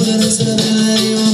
corazón